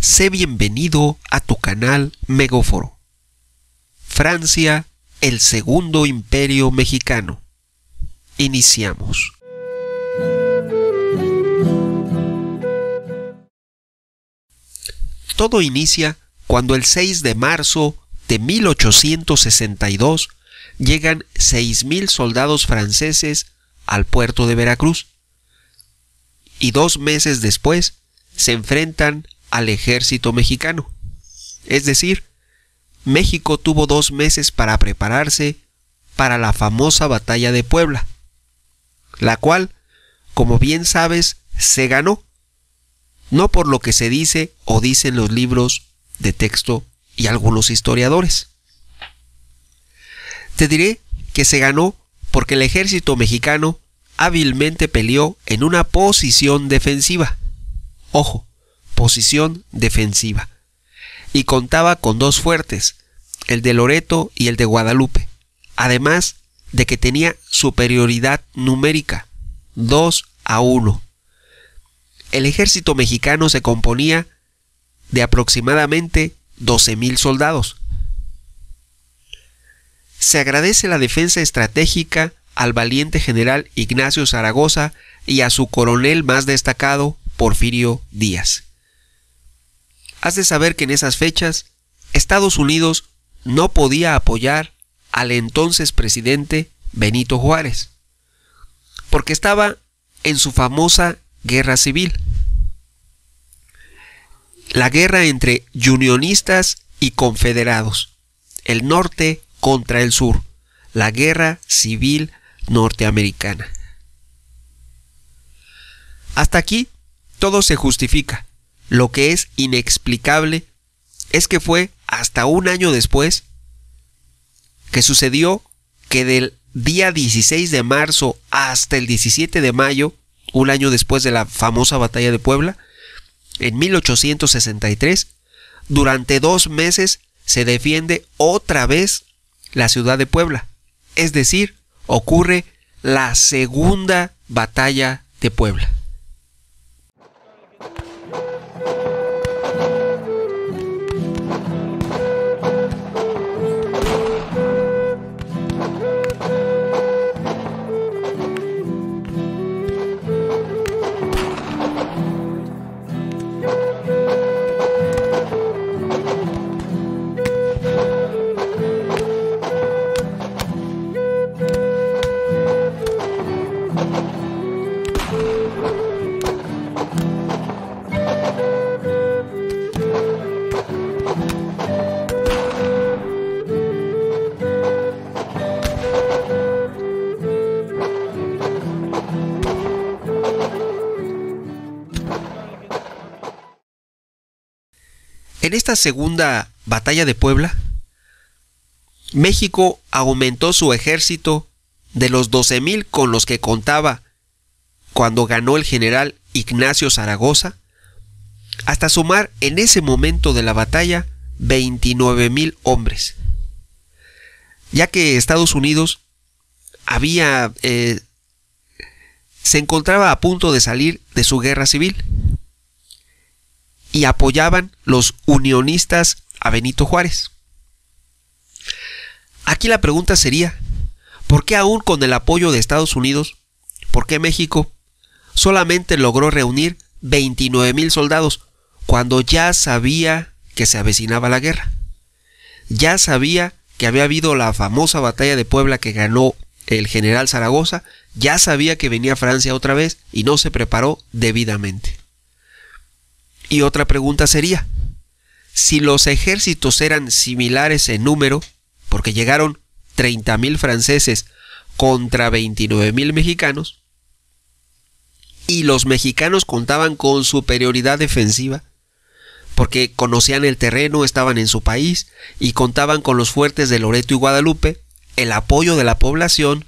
sé bienvenido a tu canal Megóforo. Francia, el segundo imperio mexicano. Iniciamos. Todo inicia cuando el 6 de marzo de 1862 llegan 6.000 soldados franceses al puerto de Veracruz y dos meses después se enfrentan al ejército mexicano. Es decir, México tuvo dos meses para prepararse para la famosa batalla de Puebla, la cual, como bien sabes, se ganó, no por lo que se dice o dicen los libros de texto y algunos historiadores. Te diré que se ganó porque el ejército mexicano hábilmente peleó en una posición defensiva. Ojo, posición defensiva. Y contaba con dos fuertes, el de Loreto y el de Guadalupe, además de que tenía superioridad numérica, 2 a 1. El ejército mexicano se componía de aproximadamente 12.000 soldados. Se agradece la defensa estratégica al valiente general Ignacio Zaragoza y a su coronel más destacado, Porfirio Díaz. Has de saber que en esas fechas Estados Unidos no podía apoyar al entonces presidente Benito Juárez, porque estaba en su famosa guerra civil. La guerra entre unionistas y confederados, el norte contra el sur, la guerra civil norteamericana. Hasta aquí todo se justifica. Lo que es inexplicable es que fue hasta un año después que sucedió que del día 16 de marzo hasta el 17 de mayo, un año después de la famosa batalla de Puebla, en 1863, durante dos meses se defiende otra vez la ciudad de Puebla. Es decir, ocurre la segunda batalla de Puebla. En esta segunda batalla de Puebla, México aumentó su ejército de los 12.000 con los que contaba cuando ganó el general Ignacio Zaragoza, hasta sumar en ese momento de la batalla 29.000 hombres, ya que Estados Unidos había eh, se encontraba a punto de salir de su guerra civil y apoyaban los unionistas a Benito Juárez. Aquí la pregunta sería, ¿por qué aún con el apoyo de Estados Unidos, por qué México solamente logró reunir 29 mil soldados cuando ya sabía que se avecinaba la guerra? Ya sabía que había habido la famosa batalla de Puebla que ganó el general Zaragoza, ya sabía que venía Francia otra vez y no se preparó debidamente. Y otra pregunta sería, si los ejércitos eran similares en número, porque llegaron 30.000 franceses contra 29.000 mexicanos, y los mexicanos contaban con superioridad defensiva, porque conocían el terreno, estaban en su país y contaban con los fuertes de Loreto y Guadalupe, el apoyo de la población